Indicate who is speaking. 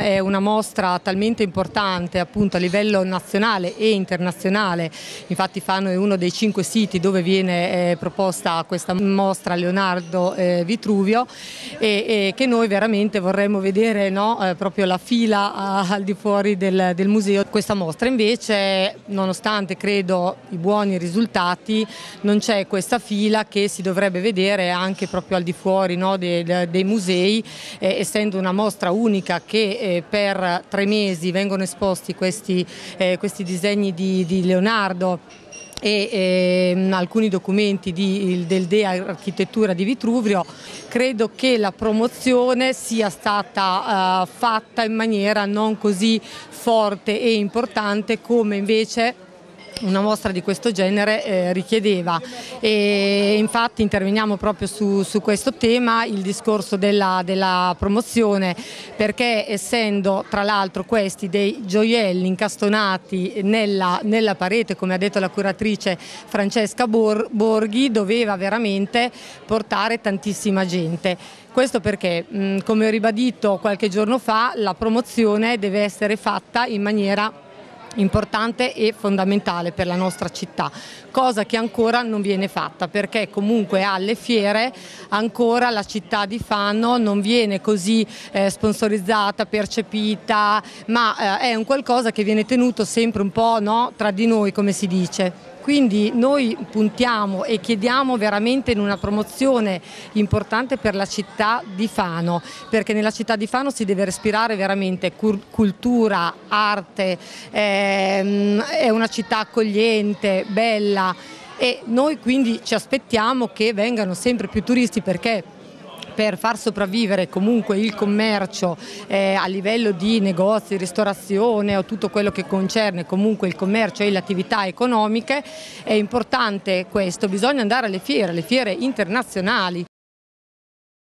Speaker 1: È una mostra talmente importante appunto a livello nazionale e internazionale, infatti Fano è uno dei cinque siti dove viene eh, proposta questa mostra Leonardo eh, Vitruvio e, e, che noi veramente vorremmo vedere no, eh, proprio la fila a, al di fuori del, del, museo. Questa mostra invece, nonostante credo i buoni risultati, non c'è questa fila che si dovrebbe vedere anche proprio al di fuori no, dei, dei, musei, eh, essendo una mostra unica che eh, per tre mesi vengono esposti questi, eh, questi disegni di, di Leonardo e eh, alcuni documenti di, del DEA Architettura di Vitruvio, credo che la promozione sia stata eh, fatta in maniera non così forte e importante come invece una mostra di questo genere eh, richiedeva e infatti interveniamo proprio su, su questo tema, il discorso della, della promozione perché essendo tra l'altro questi dei gioielli incastonati nella, nella, parete come ha detto la curatrice Francesca Borghi doveva veramente portare tantissima gente. Questo perché, come ho ribadito qualche giorno fa, la promozione deve essere fatta in maniera importante e fondamentale per la nostra città, cosa che ancora non viene fatta perché comunque alle fiere ancora la città di Fano non viene così eh, sponsorizzata, percepita, ma eh, è un qualcosa che viene tenuto sempre un po' no, tra di noi come si dice. Quindi noi puntiamo e chiediamo veramente in una promozione importante per la città di Fano, perché nella città di Fano si deve respirare veramente cultura, arte, ehm, è una città accogliente, bella e noi quindi ci aspettiamo che vengano sempre più turisti perché per far sopravvivere comunque il commercio eh, a livello di negozi, ristorazione o tutto quello che concerne comunque il commercio e le attività economiche è importante questo, bisogna andare alle fiere, alle fiere internazionali